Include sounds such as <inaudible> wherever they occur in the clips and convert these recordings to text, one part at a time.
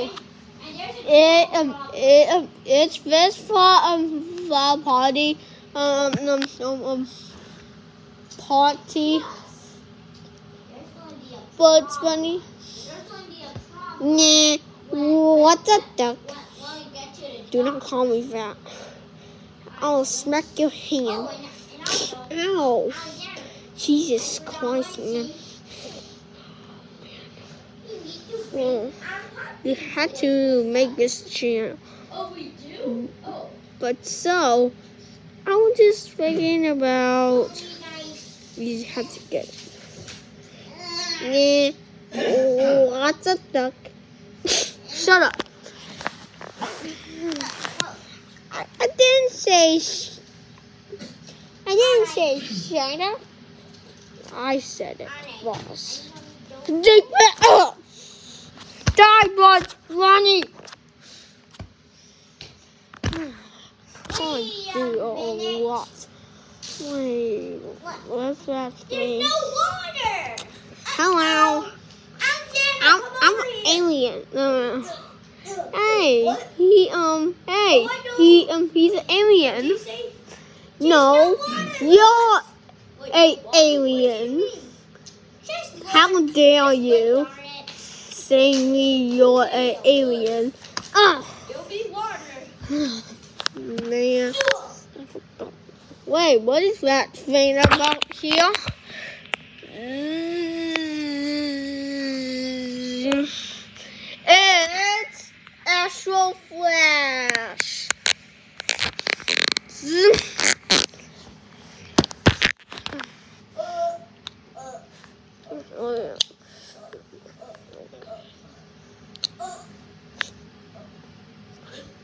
it um it um it's this for um for party um um um, um party but funny. Nah, what's a duck? Do not call me that. I'll smack your hand. Ow! Jesus Christ, man. Well, you had to make this channel. But so, I was just thinking about. You had to get it. Yeah. Oh, What's a duck? <laughs> Shut up. I, I didn't say. Sh- I didn't say shut up. I said it, boss. <laughs> Die, boss, running. I do a lot. Wait, what's that thing? There's no water. Hello. I'm. I'm, Come I'm over an here. alien. No, no. Hey, he um, hey, he um, he's an alien. You No, you're a alien. How dare you darn it. say me you're an alien? Ah, You'll be water. man. Wait, what is that thing about here? Mm, It's Astro Flash. Zoom. Oh, yeah.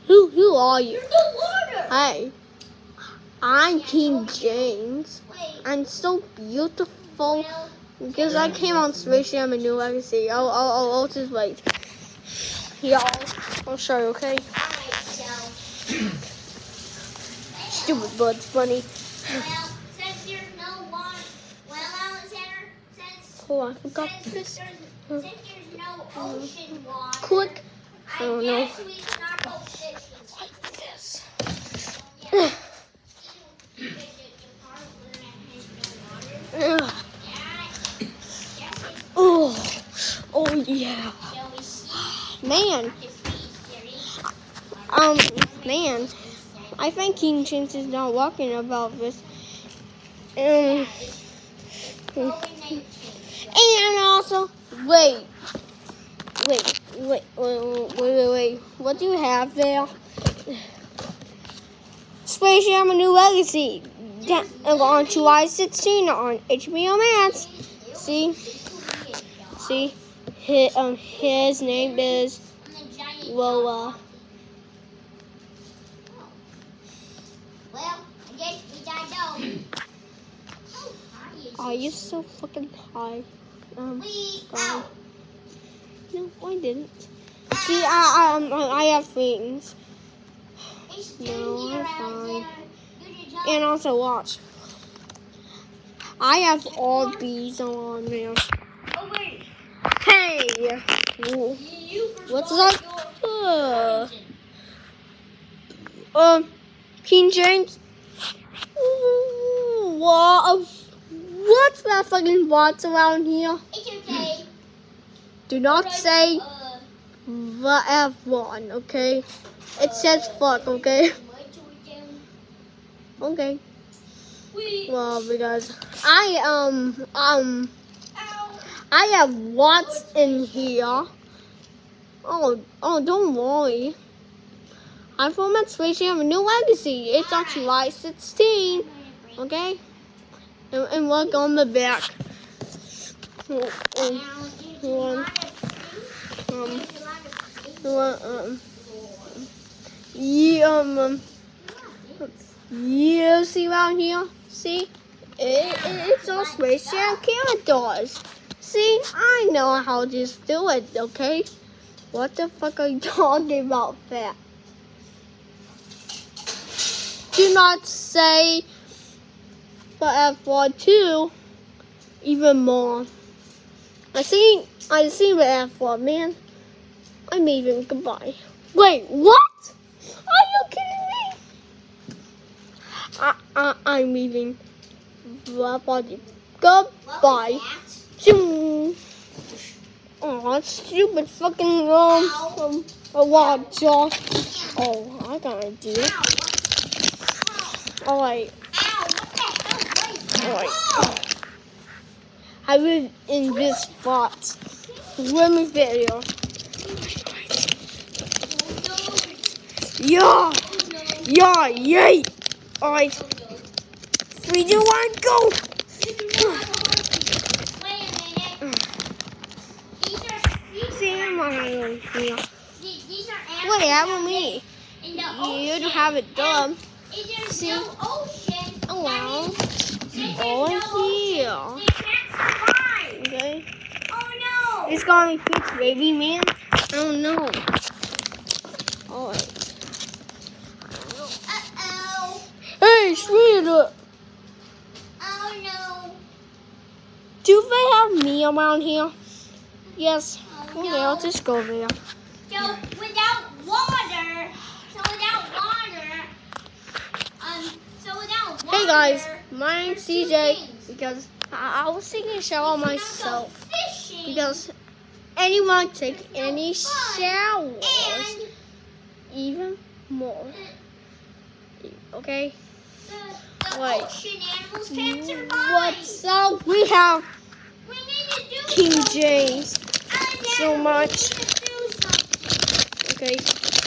Who who are you? There's no water. Hey, I'm King James. I'm so beautiful because I came on Space Jam and New Legacy. I'll, I'll, I'll, I'll just wait. Yeah, I'll, I'll show you, okay? Stupid buds, funny. Well, since there's no water, well, Alexander, since, Oh, I forgot since, this. there's, since there's no ocean water, Click I Oh, no. Oh, oh yeah. Man, um, man, I think King James is not walking about this. Um, and also, wait, wait, wait, wait, wait, wait, wait. What do you have there? Space Jam: A New Legacy. On July 16 on HBO Max. See, see, his, um, his name is Lola. Well, I guess we gotta go. Are you so fucking high? Um, no, I didn't. See, I, I, um, I have things. No, fine. Alexander. You just And also, watch. I have all these on there. Oh, wait. Hey! What's up? Uh, um, King James. Ooh, What? What's that fucking bots around here? It's okay. Do not say uh, the F one, okay? It says fuck, okay? <laughs> Okay. Well, because I um um. I have lots in here. Oh oh, don't worry. I format Space Jam: A New Legacy. It's on July 16. Okay. And, and look on the back. Oh, oh, um, um, um, um, um, you see around here? See? It, it, it's all Space Jam characters. See? I know how to do it, okay? What the fuck are you <laughs> talking about, fat? Do not say for F1 even more. I see, I see the F1, man. I'm leaving. Goodbye. Wait, what? Are you kidding me? I, I, I'm leaving. Bye-bye. Goodbye. Oh, stupid fucking um, um, a lot, Josh. Oh, I got an idea. All right, all right. I live in this spot. Me video. Yeah, yeah, yay. All right, three, two, one, go. What happened me? You don't have it done. See? Oh well. Oh here. Okay. Oh no! It's gonna fixed, baby man. I don't. Alright. Hey, sweetheart. Oh no. Do they have me around here? Yes. Oh Okay, I'll just go there. So without water, so without water, um, so without water. Hey guys, my name's CJ because I, I was taking a shower You cannot go myself. Because anyone take any fun. showers, and even more. Okay? Wait. ocean animals survive. What's up? We have We need to do King something. James. And so much. We need to do something. Okay?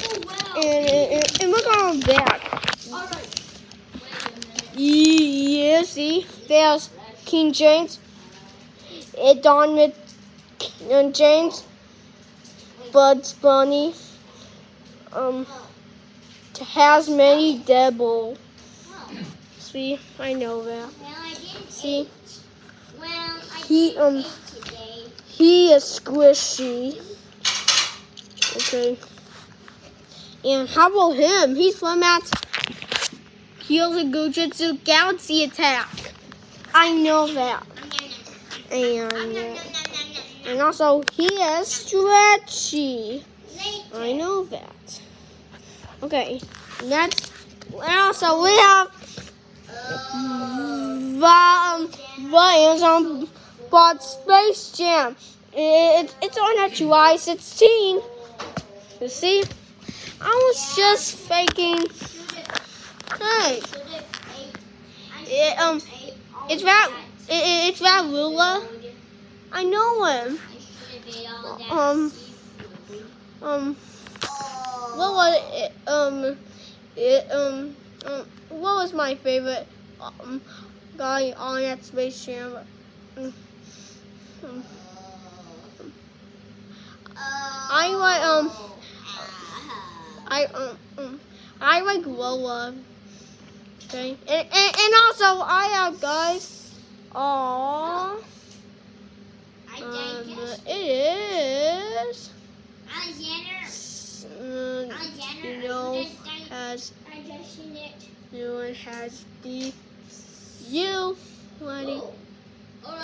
Oh, wow. And, and, and look on back. Right. Wait a minute. Yeah, see? There's King James. It Don with and James. Bugs Bunny. Um, Tasmanian Devil. See? I know that. well, I didn't See? Well, I He, um, today. He is squishy. Okay. And how about him? He's from at Heels of Gujutsu Galaxy Attack. I know that. And and also he is stretchy. I know that. Okay. Next. And also we have um on bought Space Jam. It, it's on at July 16. You see? I was just faking. Hey, It, um, it's that it- it's that Lula. I know him. Um, um, what was it? Um, it um, um, what was my favorite um guy on that? Um, um, I like um I um, um I like Lola. Okay, and, and and also I have guys. Aww. Um, it is. Um, you know, has you know, it has the U money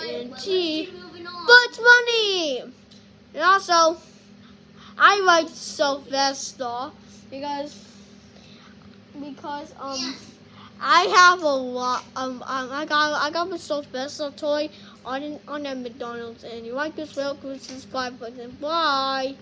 and G. but money. And also, I like Sylvester because because um I have a lot um, um I got I got a Sylvester toy on on that McDonald's and you like this video, please subscribe button. Bye.